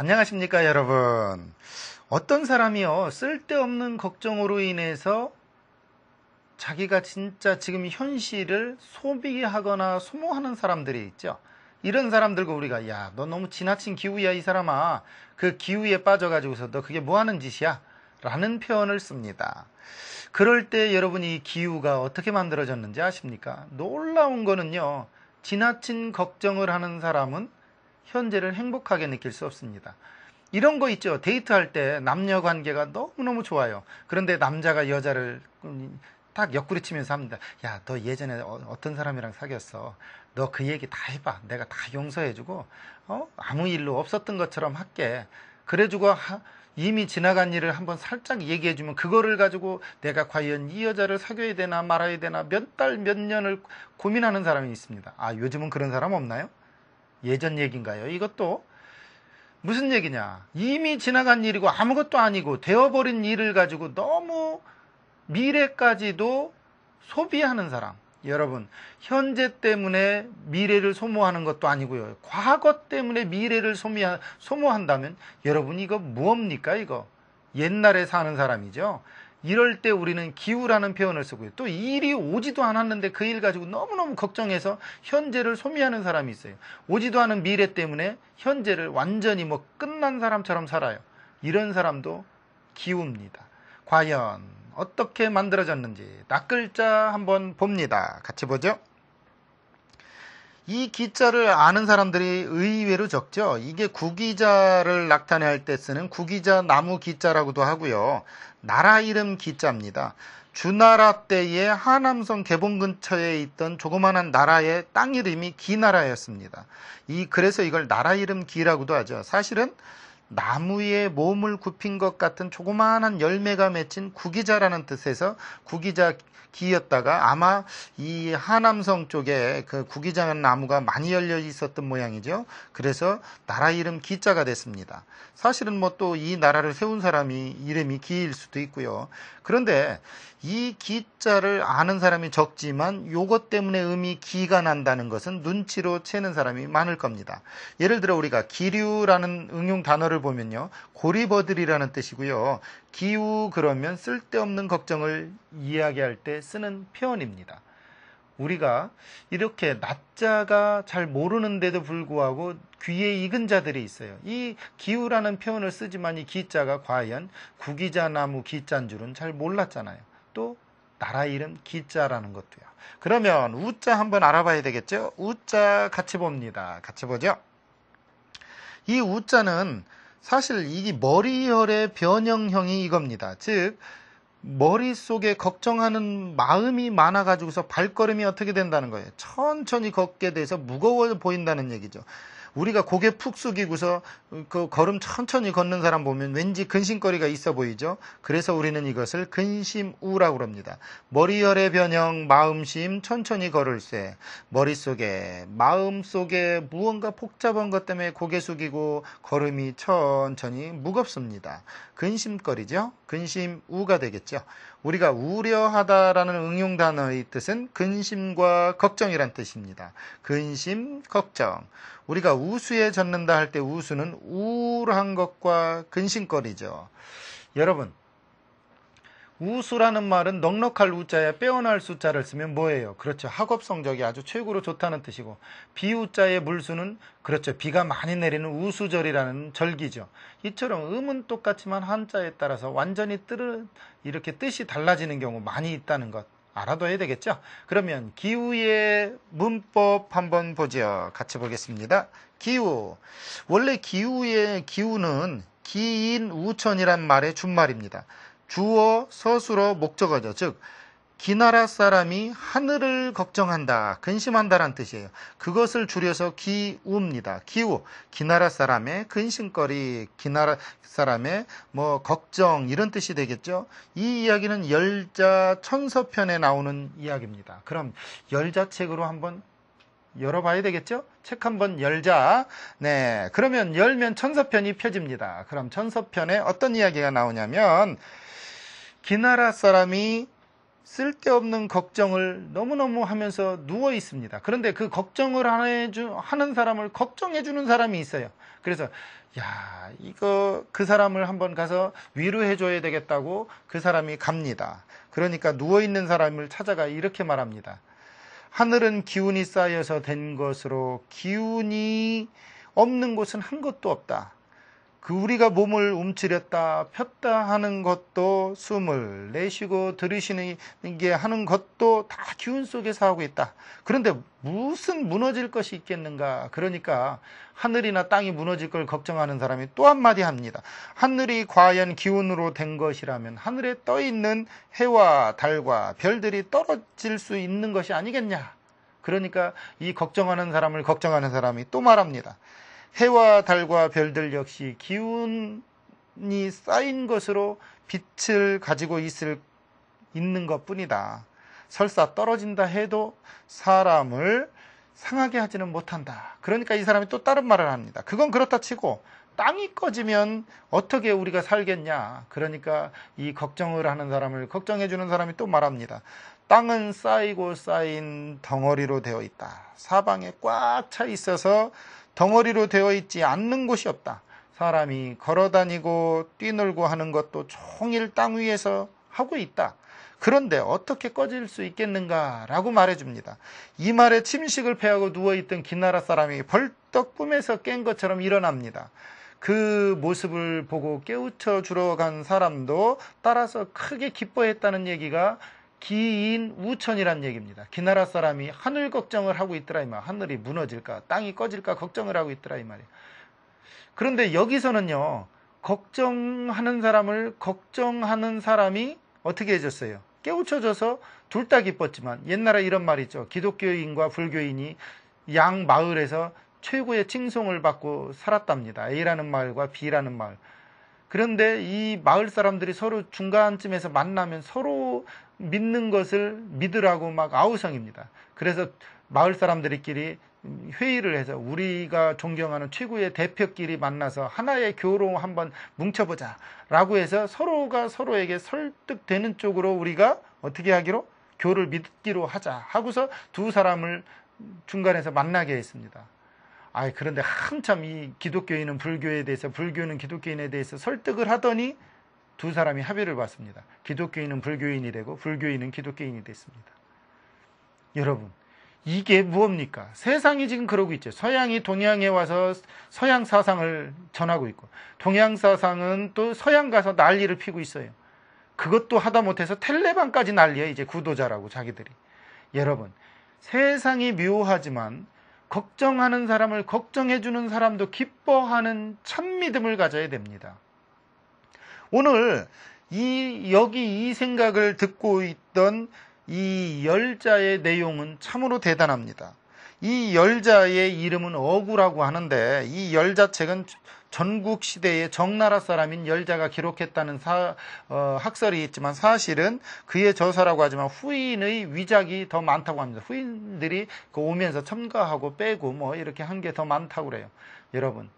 안녕하십니까, 여러분. 어떤 사람이요, 쓸데없는 걱정으로 인해서 자기가 진짜 지금 현실을 소비하거나 소모하는 사람들이 있죠. 이런 사람들과 우리가, 야, 너 너무 지나친 기우야, 이 사람아. 그 기우에 빠져가지고서 너 그게 뭐 하는 짓이야? 라는 표현을 씁니다. 그럴 때 여러분 이 기우가 어떻게 만들어졌는지 아십니까? 놀라운 거는요, 지나친 걱정을 하는 사람은 현재를 행복하게 느낄 수 없습니다. 이런 거 있죠. 데이트할 때 남녀 관계가 너무너무 좋아요. 그런데 남자가 여자를 딱 옆구리 치면서 합니다. 야, 너 예전에 어, 떤 사람이랑 사귀었어. 너 그 얘기 다 해봐. 내가 다 용서해주고, 어? 아무 일로 없었던 것처럼 할게. 그래주고 하, 이미 지나간 일을 한번 살짝 얘기해주면 그거를 가지고 내가 과연 이 여자를 사귀어야 되나 말아야 되나 몇 달, 몇 년을 고민하는 사람이 있습니다. 아, 요즘은 그런 사람 없나요? 예전 얘기인가요? 이것도 무슨 얘기냐? 이미 지나간 일이고 아무것도 아니고 되어버린 일을 가지고 너무 미래까지도 소비하는 사람. 여러분, 현재 때문에 미래를 소모하는 것도 아니고요. 과거 때문에 미래를 소모한다면 여러분 이거 무엇입니까 이거? 옛날에 사는 사람이죠. 이럴 때 우리는 기우라는 표현을 쓰고요. 또 일이 오지도 않았는데 그 일 가지고 너무너무 걱정해서 현재를 소미하는 사람이 있어요. 오지도 않은 미래 때문에 현재를 완전히 뭐 끝난 사람처럼 살아요. 이런 사람도 기우입니다. 과연 어떻게 만들어졌는지 낯글자 한번 봅니다. 같이 보죠. 이 기자를 아는 사람들이 의외로 적죠. 이게 구기자를 나타낼 때 쓰는 구기자 나무 기자라고도 하고요. 나라 이름 기자입니다. 주나라 때의 하남성 개봉 근처에 있던 조그마한 나라의 땅 이름이 기나라였습니다. 이 그래서 이걸 나라 이름 기라고도 하죠. 사실은 나무에 몸을 굽힌 것 같은 조그마한 열매가 맺힌 구기자라는 뜻에서 구기자 기였다가 아마 이 하남성 쪽에 그 구기장 나무가 많이 열려 있었던 모양이죠. 그래서 나라 이름 기자가 됐습니다. 사실은 뭐 또 이 나라를 세운 사람이 이름이 기일 수도 있고요. 그런데 이 기자를 아는 사람이 적지만 요것 때문에 음이 기가 난다는 것은 눈치로 채는 사람이 많을 겁니다. 예를 들어 우리가 기류라는 응용 단어를 보면요. 고리버들이라는 뜻이고요. 기우 그러면 쓸데없는 걱정을 이야기할 때 쓰는 표현입니다. 우리가 이렇게 낮자가 잘 모르는데도 불구하고 귀에 익은 자들이 있어요. 이 기우라는 표현을 쓰지만 이 기자가 과연 구기자 나무 기자인 줄은 잘 몰랐잖아요. 또 나라 이름 기자라는 것도요. 그러면 우자 한번 알아봐야 되겠죠? 우자 같이 봅니다. 같이 보죠. 이 우자는 사실 이게 머리혈의 변형형이 이겁니다. 즉 머릿속에 걱정하는 마음이 많아가지고서 발걸음이 어떻게 된다는 거예요. 천천히 걷게 돼서 무거워 보인다는 얘기죠. 우리가 고개 푹 숙이고서 그 걸음 천천히 걷는 사람 보면 왠지 근심거리가 있어 보이죠. 그래서 우리는 이것을 근심우라고 합니다. 머리열의 변형, 마음심, 천천히 걸을세. 머릿속에, 마음속에 무언가 복잡한 것 때문에 고개 숙이고 걸음이 천천히 무겁습니다. 근심거리죠. 근심우가 되겠죠. 우리가 우려하다라는 응용 단어의 뜻은 근심과 걱정이란 뜻입니다. 근심, 걱정. 우리가 우수에 젖는다 할 때 우수는 우울한 것과 근심거리죠. 여러분, 우수라는 말은 넉넉할 우자에 빼어날 숫자를 쓰면 뭐예요? 그렇죠. 학업 성적이 아주 최고로 좋다는 뜻이고 비우자의 물수는 그렇죠. 비가 많이 내리는 우수절이라는 절기죠. 이처럼 음은 똑같지만 한자에 따라서 완전히 뜨르 이렇게 뜻이 달라지는 경우 많이 있다는 것 알아둬야 되겠죠? 그러면 기후의 문법 한번 보죠. 같이 보겠습니다. 기후. 원래 기후의 기후는 기인 우천이란 말의 준말입니다. 주어, 서술어, 목적어죠. 즉, 기나라 사람이 하늘을 걱정한다, 근심한다란 뜻이에요. 그것을 줄여서 기우입니다. 기우, 기나라 사람의 근심거리, 기나라 사람의 뭐 걱정 이런 뜻이 되겠죠. 이 이야기는 열자 천서편에 나오는 이야기입니다. 그럼 열자책으로 한번 열어봐야 되겠죠? 책 한번 열자. 네, 그러면 열면 천서편이 펴집니다. 그럼 천서편에 어떤 이야기가 나오냐면 기나라 사람이 쓸데없는 걱정을 너무너무 하면서 누워 있습니다. 그런데 그 걱정을 하는 사람을 걱정해 주는 사람이 있어요. 그래서 야, 이거 그 사람을 한번 가서 위로해 줘야 되겠다고 그 사람이 갑니다. 그러니까 누워 있는 사람을 찾아가 이렇게 말합니다. 하늘은 기운이 쌓여서 된 것으로 기운이 없는 곳은 한 것도 없다. 그 우리가 몸을 움츠렸다 폈다 하는 것도 숨을 내쉬고 들이쉬는 게 하는 것도 다 기운 속에서 하고 있다. 그런데 무슨 무너질 것이 있겠는가? 그러니까 하늘이나 땅이 무너질 걸 걱정하는 사람이 또 한마디 합니다. 하늘이 과연 기운으로 된 것이라면 하늘에 떠 있는 해와 달과 별들이 떨어질 수 있는 것이 아니겠냐? 그러니까 이 걱정하는 사람을 걱정하는 사람이 또 말합니다. 해와 달과 별들 역시 기운이 쌓인 것으로 빛을 가지고 있을 있는 것 뿐이다. 설사 떨어진다 해도 사람을 상하게 하지는 못한다. 그러니까 이 사람이 또 다른 말을 합니다. 그건 그렇다 치고 땅이 꺼지면 어떻게 우리가 살겠냐. 그러니까 이 걱정을 하는 사람을 걱정해 주는 사람이 또 말합니다. 땅은 쌓이고 쌓인 덩어리로 되어 있다. 사방에 꽉 차 있어서 덩어리로 되어 있지 않는 곳이 없다. 사람이 걸어 다니고 뛰놀고 하는 것도 종일 땅 위에서 하고 있다. 그런데 어떻게 꺼질 수 있겠는가 라고 말해줍니다. 이 말에 침식을 패하고 누워있던 기나라 사람이 벌떡 꿈에서 깬 것처럼 일어납니다. 그 모습을 보고 깨우쳐 주러 간 사람도 따라서 크게 기뻐했다는 얘기가 기인 우천이란 얘기입니다. 기나라 사람이 하늘 걱정을 하고 있더라 이 말. 하늘이 무너질까, 땅이 꺼질까 걱정을 하고 있더라 이 말이에요. 그런데 여기서는요. 걱정하는 사람을 걱정하는 사람이 어떻게 해줬어요? 깨우쳐져서 둘 다 기뻤지만 옛날에 이런 말이 있죠. 기독교인과 불교인이 양 마을에서 최고의 칭송을 받고 살았답니다. A라는 마을과 B라는 마을. 그런데 이 마을 사람들이 서로 중간쯤에서 만나면 서로 믿는 것을 믿으라고 막 아우성입니다. 그래서 마을 사람들끼리 회의를 해서 우리가 존경하는 최고의 대표끼리 만나서 하나의 교로 한번 뭉쳐보자 라고 해서 서로가 서로에게 설득되는 쪽으로 우리가 어떻게 하기로 교를 믿기로 하자 하고서 두 사람을 중간에서 만나게 했습니다. 아 그런데 한참 이 기독교인은 불교에 대해서 불교는 기독교인에 대해서 설득을 하더니 두 사람이 합의를 봤습니다. 기독교인은 불교인이 되고 불교인은 기독교인이 됐습니다. 여러분, 이게 무엇입니까? 세상이 지금 그러고 있죠. 서양이 동양에 와서 서양 사상을 전하고 있고, 동양 사상은 또 서양 가서 난리를 피고 있어요. 그것도 하다 못해서 텔레반까지 난리야, 이제 구도자라고 자기들이. 여러분, 세상이 묘하지만 걱정하는 사람을 걱정해주는 사람도 기뻐하는 참 믿음을 가져야 됩니다. 오늘 이 여기 이 생각을 듣고 있던 이 열자의 내용은 참으로 대단합니다. 이 열자의 이름은 어구라고 하는데 이 열자책은 전국 시대의 정나라 사람인 열자가 기록했다는 사, 어, 학설이 있지만 사실은 그의 저서라고 하지만 후인의 위작이 더 많다고 합니다. 후인들이 그 오면서 첨가하고 빼고 뭐 이렇게 한 게 더 많다고 그래요. 여러분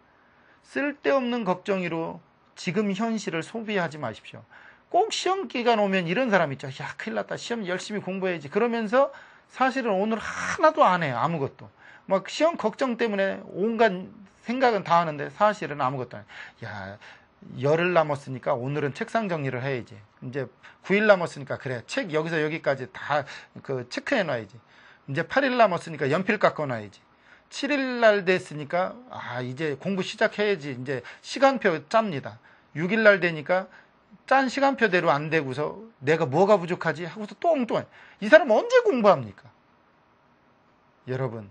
쓸데없는 걱정으로 지금 현실을 소비하지 마십시오. 꼭 시험 기간 오면 이런 사람 있죠. 야, 큰일 났다. 시험 열심히 공부해야지. 그러면서 사실은 오늘 하나도 안 해요. 아무것도. 막 시험 걱정 때문에 온갖 생각은 다 하는데 사실은 아무것도 안 해요. 야, 열흘 남았으니까 오늘은 책상 정리를 해야지. 이제 9일 남았으니까 그래. 책 여기서 여기까지 다 그 체크해 놔야지. 이제 8일 남았으니까 연필 깎아 놔야지. 7일 날 됐으니까 아, 이제 공부 시작해야지. 이제 시간표 짭니다. 6일 날 되니까 짠 시간표대로 안 되고서 내가 뭐가 부족하지 하고서 똥똥 이 사람 언제 공부합니까? 여러분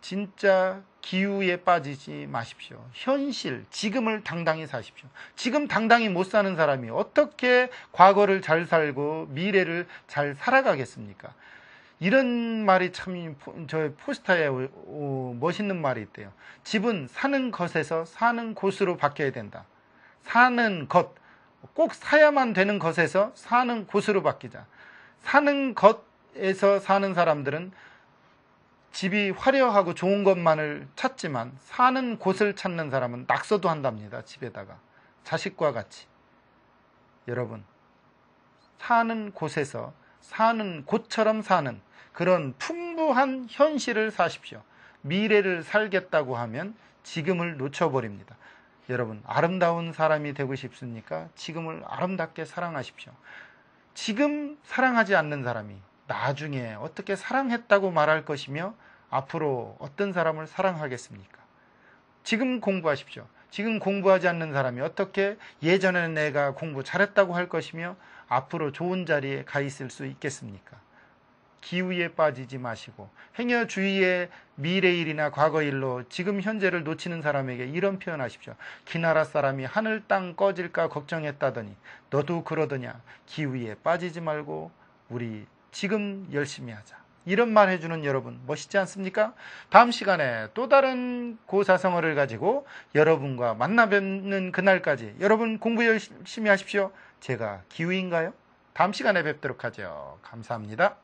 진짜 기우에 빠지지 마십시오. 현실, 지금을 당당히 사십시오. 지금 당당히 못 사는 사람이 어떻게 과거를 잘 살고 미래를 잘 살아가겠습니까? 이런 말이 참저 포스터에 멋있는 말이 있대요. 집은 사는 것에서 사는 곳으로 바뀌어야 된다. 사는 것, 꼭 사야만 되는 것에서 사는 곳으로 바뀌자. 사는 것에서 사는 사람들은 집이 화려하고 좋은 것만을 찾지만 사는 곳을 찾는 사람은 낙서도 한답니다. 집에다가. 자식과 같이. 여러분, 사는 곳에서 사는 곳처럼 사는 그런 풍부한 현실을 사십시오. 미래를 살겠다고 하면 지금을 놓쳐버립니다. 여러분, 아름다운 사람이 되고 싶습니까? 지금을 아름답게 사랑하십시오. 지금 사랑하지 않는 사람이 나중에 어떻게 사랑했다고 말할 것이며 앞으로 어떤 사람을 사랑하겠습니까? 지금 공부하십시오. 지금 공부하지 않는 사람이 어떻게 예전에 내가 공부 잘했다고 할 것이며 앞으로 좋은 자리에 가 있을 수 있겠습니까? 기우에 빠지지 마시고 행여 주위의 미래 일이나 과거 일로 지금 현재를 놓치는 사람에게 이런 표현하십시오. 기나라 사람이 하늘 땅 꺼질까 걱정했다더니 너도 그러더냐 기우에 빠지지 말고 우리 지금 열심히 하자. 이런 말 해주는 여러분 멋있지 않습니까? 다음 시간에 또 다른 고사성어를 가지고 여러분과 만나 뵙는 그날까지 여러분 공부 열심히 하십시오. 제가 기우인가요? 다음 시간에 뵙도록 하죠. 감사합니다.